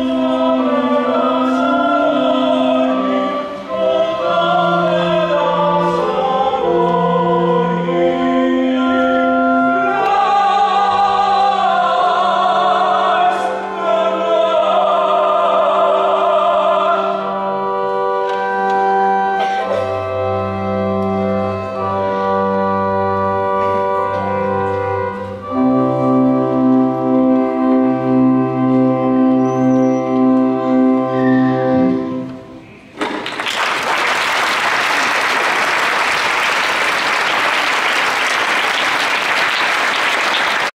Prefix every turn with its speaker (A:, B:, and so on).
A: Oh.